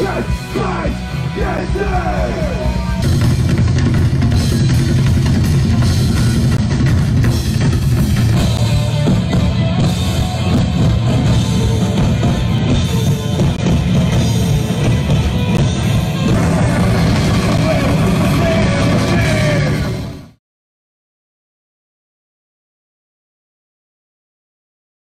Yes, fight, yes,